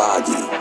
body.